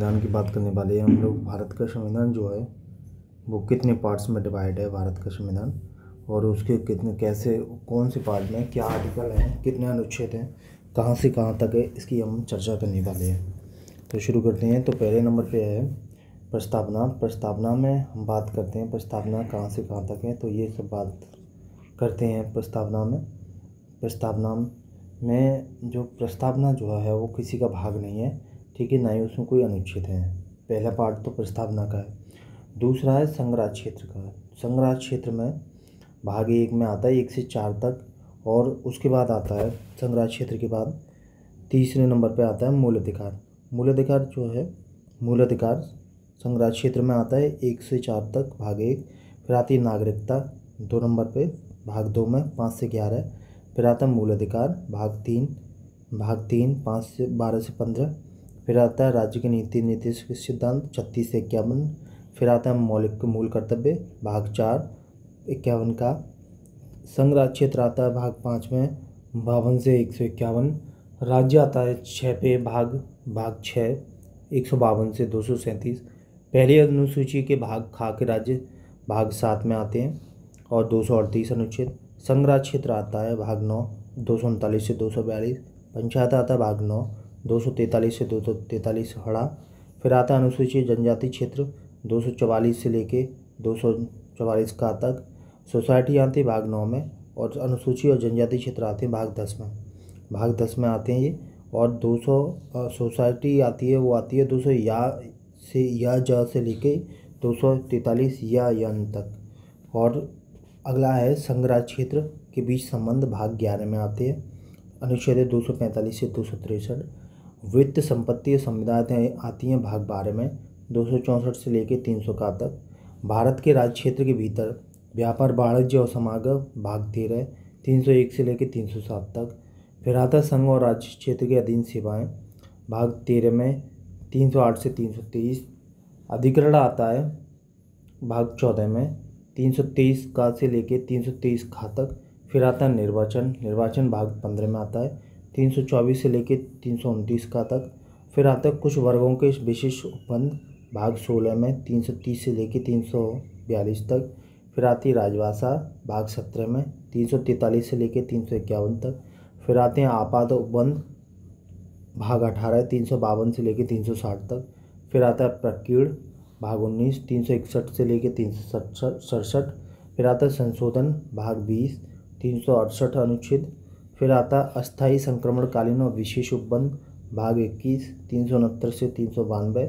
संविधान की बात करने वाले हैं हम लोग। भारत का संविधान जो है, वो कितने पार्ट्स में डिवाइड है भारत का संविधान? और उसके कितने, कैसे, कौन से पार्ट में क्या आर्टिकल हैं, कितने अनुच्छेद हैं, कहाँ से कहाँ तक है, इसकी हम चर्चा करने वाले हैं। तो शुरू करते हैं। तो पहले नंबर पे है, प्रस्तावना। प्रस्तावना में हम बात करते हैं, प्रस्तावना कहाँ से कहाँ तक है तो ये सब बात करते हैं प्रस्तावना में। प्रस्तावना में जो प्रस्तावना जो है, वो किसी का भाग नहीं है। ठीक है, ना ही उसमें कोई अनुच्छेद है। पहला पार्ट तो प्रस्तावना का है। दूसरा है संग्रह क्षेत्र का। संग्रह क्षेत्र में भाग एक में आता है, एक से चार तक, और उसके बाद आता है संग्रह क्षेत्र के बाद तीसरे नंबर पे आता है मूल अधिकार। मूल अधिकार जो है, मूल अधिकार संग्रह क्षेत्र में आता है, एक से चार तक भाग एक, फिर आती है नागरिकता, दो नंबर पे भाग दो में पाँच से ग्यारह, फिर आता है मूल अधिकार, भाग तीन भाग तीन पाँच से बारह से पंद्रह फिर आता है राज्य की नीति नीति सिद्धांत, छत्तीस से इक्यावन। फिर आता है मौलिक मूल कर्तव्य, भाग चार, इक्यावन का। संग्रह क्षेत्र आता है भाग पाँच में, बावन से एक सौ इक्यावन। राज्य आता है छः पे भाग भाग छः एक सौ बावन से दो सौ सैंतीस। पहली अनुसूची के भाग खा के राज्य भाग सात में आते हैं और दो सौ अड़तीस अनुच्छेद। संग्रह क्षेत्र आता है भाग नौ, दो सौ उनतालीस से दो सौ बयालीस। पंचायत आता है भाग नौ दो सौ तैंतालीस से दो सौ तैंतालीस हड़ा। फिर आता है अनुसूचित जनजाति क्षेत्र, दो सौ चवालीस से लेके दो का तक। सोसाइटी आती भाग नौ में और अनुसूचित और जनजाति क्षेत्र आते हैं भाग दस में। भाग दस में आते हैं ये और 200 सोसाइटी आती है, वो आती है 200 या से, या ज से लेके दो सौ तैंतालीस या यन तक। और अगला है संग्रह क्षेत्र के बीच संबंध भाग ग्यारह में आते हैं। अनुच्छेद दो सौ पैंतालीस से दो सौ तिरसठ। वित्त संपत्ति संविधाएँ आती हैं भाग बारह में, दो सौ चौंसठ से लेकर तीन सौ का तक। भारत के राज्य क्षेत्र के भीतर व्यापार, वाणिज्य और समागम, भाग तेरह, तीन सौ एक से लेकर तीन सौ सात तक। फिर आता संघ और राज्य क्षेत्र के अधीन सेवाएँ, भाग तेरह में, तीन सौ आठ से तीन सौ तेईस। अधिकरण आता है भाग चौदह में, तीन सौ तेईस का से लेके तीन सौ तेईस खा तक। फिर आता है निर्वाचन निर्वाचन भाग पंद्रह में आता है। तीन सौ चौबीस से लेकर तीन सौ उनतीस का तक फिर आता है कुछ वर्गों के विशेष उपबंध भाग सोलह में तीन सौ तीस से लेकर तीन सौ बयालीस तक फिर आती है राजभाषा भाग सत्रह में तीन सौ तैंतालीस से लेकर तीन सौ इक्यावन तक फिर आते हैं आपात उपबंध भाग अठारह तीन सौ बावन से लेकर तीन सौ साठ तक फिर आता है प्रकीर्ण भाग उन्नीस तीन सौ इकसठ से लेकर तीन सौ सड़सठ फिर आता है संशोधन भाग बीस तीन सौ अड़सठ अनुच्छेद फिर आता अस्थायी संक्रमणकालीन और विशेष उपबंध, भाग इक्कीस, तीन सौ उनहत्तर से तीन सौ बानवे।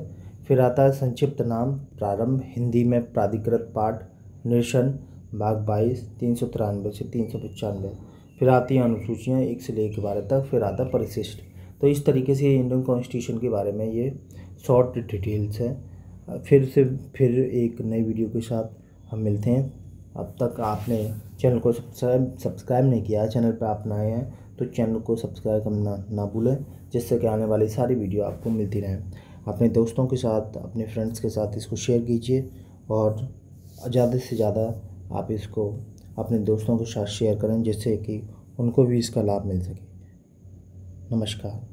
फिर आता है संक्षिप्त नाम, प्रारंभ, हिंदी में प्राधिकृत पाठ, निरसन, भाग बाईस, तीन सौ तिरानवे से तीन सौ पचानवे। फिर आती हैं अनुसूचियाँ, एक से लेकर बारह तक, फिर आता परिशिष्ट। तो इस तरीके से इंडियन कॉन्स्टिट्यूशन के बारे में ये शॉर्ट डिटेल्स है। फिर से, फिर एक नई वीडियो के साथ हम मिलते हैं। अब तक आपने चैनल को सब्सक्राइब सब्सक्राइब नहीं किया, चैनल पर आप नए हैं तो चैनल को सब्सक्राइब करना ना भूलें, जिससे कि आने वाली सारी वीडियो आपको मिलती रहें। अपने दोस्तों के साथ, अपने फ्रेंड्स के साथ इसको शेयर कीजिए और ज़्यादा से ज़्यादा आप इसको अपने दोस्तों के साथ शेयर करें, जिससे कि उनको भी इसका लाभ मिल सके। नमस्कार।